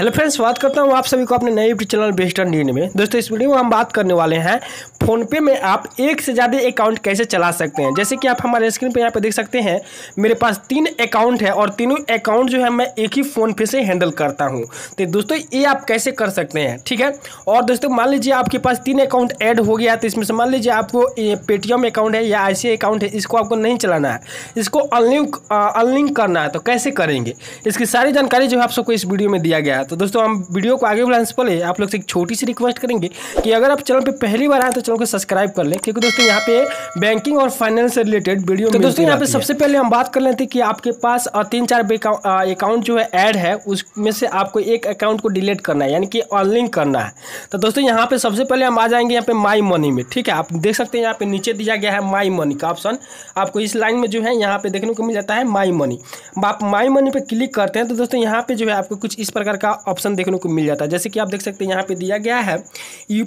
Hello friends बात करता हूँ आप सभी को अपने नए यूट्यूब चैनल बेस्ट इंडियन में। दोस्तों, इस वीडियो में हम बात करने वाले हैं, फ़ोनपे में आप एक से ज़्यादा अकाउंट कैसे चला सकते हैं? जैसे कि आप हमारे स्क्रीन पे यहाँ पे देख सकते हैं, मेरे पास तीन अकाउंट है और तीनों अकाउंट जो है, मैं एक ही फ़ोनपे से हैंडल करता हूँ। तो दोस्तों, ये आप कैसे कर सकते हैं? ठीक है? और दोस्तों, मान लीजिए आपके पास तीन अकाउंट ऐड हो गया तो इसमें से मान लीजिए आपको पेटीएम अकाउंट है या आई अकाउंट है, इसको आपको नहीं चलाना है। इसको अनलिंक अनलिंक करना है तो कैसे करेंगे? इसकी सारी जानकारी जो है आप सबको इस वीडियो में दिया गया है। तो दोस्तों हम वीडियो को आगे बढ़ाने से पहले आप लोग से एक छोटी सी रिक्वेस्ट करेंगे कि अगर आप चैनल पे पहली बार आए तो चैनल को सब्सक्राइब कर लें क्योंकि दोस्तों यहाँ पे बैंकिंग और फाइनेंस से रिलेटेड वीडियो तो दोस्तों यहाँ पे सबसे पहले हम बात कर लेते हैं कि आपके पास तीन चार अकाउंट जो है ऐड है उसमें से आपको एक अकाउंट को डिलीट करना है यानी कि अनलिंक करना है। तो दोस्तों यहाँ पे सबसे पहले हम आ जाएँगे यहाँ पे माई मनी में ठीक है? आप देख सकते हैं यहाँ पे नीचे दिया गया है माई मनी का ऑप्शन आपको इस लाइन में जो है यहाँ पे देखने को मिल जाता है माई मनी आप माई मनी पे क्लिक करते हैं तो दोस्तों यहाँ पे जो है आपको कुछ इस प्रकार का ऑप्शन देखने को मिल जाता है। जैसे कि आप देख सकते हैं, यहाँ पे दिया गया है यू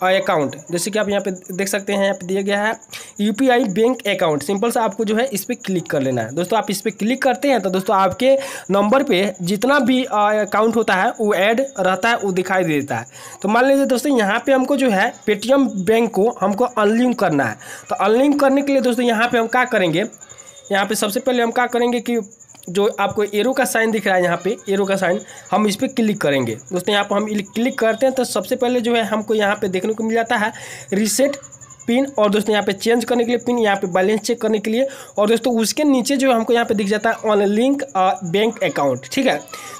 अकाउंट जैसे कि आप यहाँ पे देख सकते हैं, यहाँ पे दिया गया है यूपीआई बैंक अकाउंट सिंपल सा आपको जो है इस पर क्लिक कर लेना है। दोस्तों, आप इस पर क्लिक करते हैं तो दोस्तों, आपके नंबर पे जितना भी अकाउंट होता है, वो ऐड रहता है, वो दिखाई देता है। तो मान लीजिए दोस्तों, यहाँ पे हमको जो है पेटीएम बैंक को हमको अनलिंक करना है। तो अनलिंक करने के लिए दोस्तों, यहाँ पर हम क्या करेंगे? यहाँ पे सबसे पहले हम क्या करेंगे कि जो आपको एरो का साइन दिख रहा है यहाँ पे एरो का साइन हम इस पर क्लिक करेंगे। दोस्तों, यहाँ पर हम क्लिक करते हैं तो सबसे पहले जो है हमको यहाँ पे देखने को मिल जाता है रिसेट पिन और दोस्तों यहाँ पे चेंज करने के लिए पिन यहाँ पे बैलेंस चेक करने के लिए। और दोस्तों, उसके नीचे जो हमको यहाँ पे दिख जाता है ऑन लिंक बैंक अकाउंट ठीक है?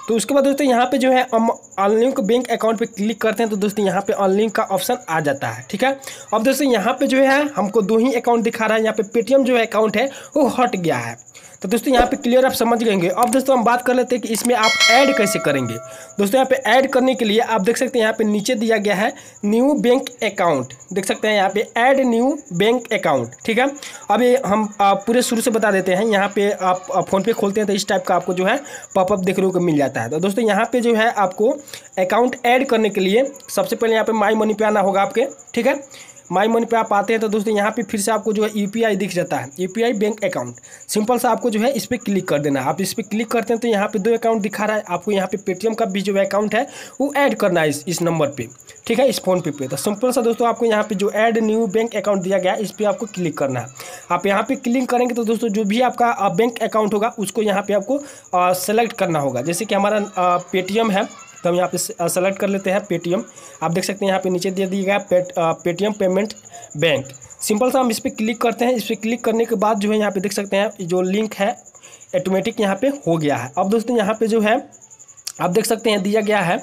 तो उसके बाद दोस्तों यहाँ पे जो है हम अनलिंक बैंक अकाउंट पे क्लिक करते हैं तो दोस्तों यहाँ पे अनलिंक का ऑप्शन आ जाता है, ठीक है? अब दोस्तों यहाँ पे जो है हमको दो ही अकाउंट दिखा रहा है। यहाँ पे पेटीएम जो है अकाउंट है, वो हट गया है। तो दोस्तों, यहाँ पे क्लियर आप समझ गएँगे। अब दोस्तों, हम बात कर लेते हैं कि इसमें आप ऐड कैसे करेंगे। दोस्तों, यहाँ पे ऐड करने के लिए आप देख सकते हैं, यहाँ पे नीचे दिया गया है न्यू बैंक अकाउंट देख सकते हैं, यहाँ पे ऐड न्यू बैंक अकाउंट ठीक है? अब ये हम पूरे शुरू से बता देते हैं। यहाँ पे आप फ़ोन पे खोलते हैं तो इस टाइप का आपको जो है पॉपअप देखने को मिल जाता है। तो दोस्तों, यहाँ पे जो है आपको अकाउंट ऐड करने के लिए सबसे पहले यहाँ पे माई मनी पे आना होगा आपके, ठीक है? माई मनी पे आप आते हैं तो दोस्तों यहाँ पे फिर से आपको जो है यूपीआई दिख जाता है। यूपीआई बैंक अकाउंट सिंपल सा आपको जो है इस पर क्लिक कर देना है। आप इस पर क्लिक करते हैं तो यहाँ पे दो अकाउंट दिखा रहा है। आपको यहाँ पे पेटीएम का भी जो अकाउंट है वो ऐड करना है इस, इस नंबर पर ठीक है? इस फ़ोन पे पे। तो सिंपल सा दोस्तों आपको यहाँ पे जो ऐड न्यू बैंक अकाउंट दिया गया है इस पर आपको क्लिक करना है। आप यहाँ पे क्लिक करेंगे तो दोस्तों जो भी आपका बैंक अकाउंट होगा उसको यहाँ पे आपको सेलेक्ट करना होगा। जैसे कि हमारा पेटीएम है तो हम यहाँ पे सेलेक्ट कर लेते हैं पेटीएम आप देख सकते हैं यहाँ पे नीचे दे दिया गया पेट पेटीएम पेमेंट बैंक सिंपल सा हम इस पर क्लिक करते हैं। इस पर क्लिक करने के बाद जो है यहाँ पे देख सकते हैं, जो लिंक है ऑटोमेटिक यहाँ पे हो गया है। अब दोस्तों यहाँ पे जो है, आप देख सकते हैं दिया गया है।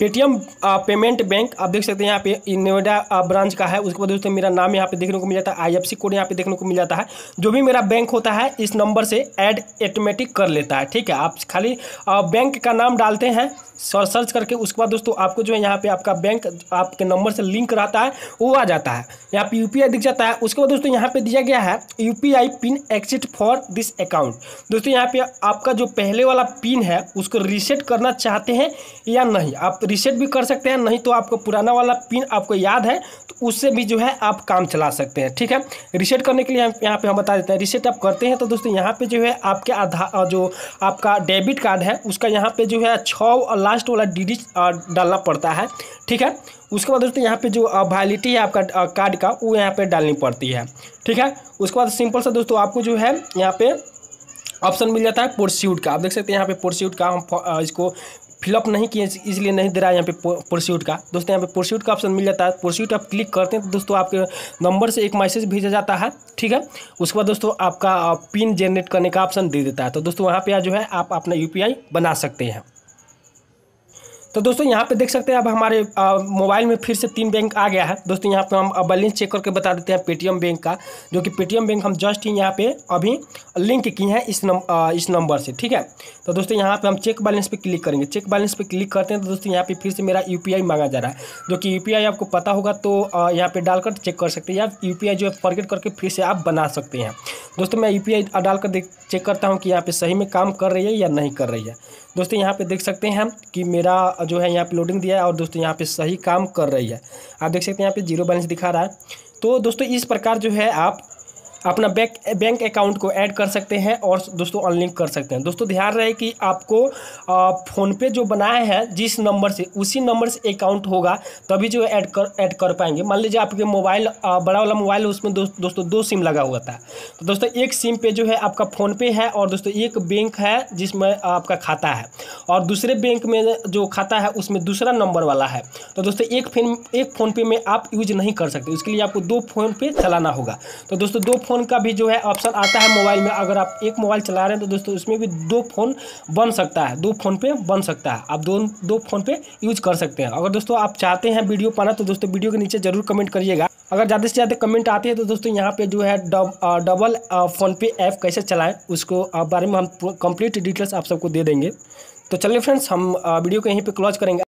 पेटीएम पेमेंट बैंक, आप देख सकते हैं यहाँ पे नोएडा ब्रांच का है। उसके बाद दोस्तों मेरा नाम यहाँ पे देखने को मिल जाता है आईएफसी कोड यहाँ पे देखने को मिल जाता है। जो भी मेरा बैंक होता है, इस नंबर से ऐड ऑटोमेटिक कर लेता है, ठीक है? आप खाली बैंक का नाम डालते हैं सर्च करके, उसके बाद दोस्तों आपको जो है यहाँ पे आपका बैंक, आपके नंबर से लिंक रहता है, वो आ जाता है। यहाँ पे यूपीआई दिख जाता है। उसके बाद दोस्तों यहाँ पे दिया गया है UPI PIN exit for this account दोस्तों यहाँ पे आपका जो पहले वाला पिन है, उसको रीसेट करना चाहते हैं या नहीं? आप रीसेट भी कर सकते हैं, नहीं तो आपको पुराना वाला पिन आपको याद है तो उससे भी जो है आप काम चला सकते हैं, ठीक है? रीसेट करने के लिए हम यहाँ पे हम बता देते हैं रीसेट आप करते हैं तो दोस्तों यहाँ पे जो है आपके आधार जो आपका डेबिट कार्ड है, उसका यहाँ पे जो है छः लास्ट वाला डिजिट डालना पड़ता है, ठीक है? उसके बाद दोस्तों यहाँ पे जो वैलिडिटी है आपका कार्ड का, वो यहाँ पे डालनी पड़ती है, ठीक है? उसके बाद सिंपल सा दोस्तों आपको जो है यहाँ पे ऑप्शन मिल जाता है पोर्स्यूट का, आप देख सकते हैं यहाँ पे पोर्स्यूट का हम इसको फिलअप नहीं किए, इसलिए नहीं दे रहा है यहाँ पे प्रोस्यूट का। दोस्तों, यहाँ पे प्रोस्यूट का ऑप्शन मिल जाता है। प्रोस्यूट आप क्लिक करते हैं तो दोस्तों आपके नंबर से एक मैसेज भेजा जाता है, ठीक है? उसके बाद दोस्तों आपका पिन जनरेट करने का ऑप्शन दे देता है। तो दोस्तों, वहाँ पर जो है आप अपना यूपीआई बना सकते हैं। तो दोस्तों यहाँ पे देख सकते हैं अब हमारे मोबाइल में फिर से तीन बैंक आ गया है। दोस्तों यहाँ पे हम बैलेंस चेक करके बता देते हैं पेटीएम बैंक का जो कि पेटीएम बैंक हम जस्ट ही यहाँ पे अभी लिंक किए हैं इस नम आ, इस नंबर से ठीक है? तो दोस्तों यहाँ पे हम चेक बैलेंस पे क्लिक करेंगे। चेक बैलेंस पे क्लिक करते हैं तो दोस्तों यहाँ पे फिर से मेरा यूपीआई मांगा जा रहा है जो कि यूपीआई आपको पता होगा तो यहाँ पे डालकर चेक कर सकते हैं। या यूपीआई जो है फॉरगेट करके फिर से आप बना सकते हैं। दोस्तों मैं यू पी डालकर देख चेक करता हूँ कि यहाँ पर सही में काम कर रही है या नहीं कर रही है। दोस्तों यहाँ पे देख सकते हैं कि मेरा जो है यहाँ पे लोडिंग दिया है और दोस्तों यहाँ पे सही काम कर रही है। आप देख सकते हैं यहाँ पे ज़ीरो बैलेंस दिखा रहा है। तो दोस्तों इस प्रकार जो है आप अपना बैंक बैंक अकाउंट को ऐड कर सकते हैं और दोस्तों अनलिंक कर सकते हैं। दोस्तों ध्यान रहे कि आपको फ़ोनपे जो बनाया है जिस नंबर से उसी नंबर से अकाउंट होगा तभी जो ऐड कर ऐड कर पाएँगे। मान लीजिए आपके मोबाइल बड़ा वाला मोबाइल है उसमें दो, दोस्तों दो सिम लगा हुआ था। तो दोस्तों एक सिम पे जो है आपका फ़ोनपे है और दोस्तों एक बैंक है जिसमें आपका खाता है। और दूसरे बैंक में जो खाता है उसमें दूसरा नंबर वाला है। तो दोस्तों एक फिन एक फ़ोनपे में आप यूज़ नहीं कर सकते। उसके लिए आपको दो फ़ोनपे चलाना होगा। तो दोस्तों दो फ़ोन का भी जो है ऑप्शन आता है मोबाइल में। अगर आप एक मोबाइल चला रहे हैं तो दोस्तों, उसमें भी दो फ़ोन बन सकता है। दो फ़ोन पे बन सकता है। आप दो दो फ़ोन पे यूज़ कर सकते हैं। अगर दोस्तों, आप चाहते हैं वीडियो पाना तो दोस्तों, वीडियो के नीचे ज़रूर कमेंट करिएगा। अगर ज़्यादा से ज़्यादा कमेंट आते हैं तो दोस्तों, यहाँ पे जो है डबल फ़ोनपे ऐप कैसे चलाएँ, उसको बारे में हम कंप्लीट डिटेल्स आप सबको दे देंगे। तो चलिए फ्रेंड्स, हम वीडियो को यहीं पे क्लोज करेंगे।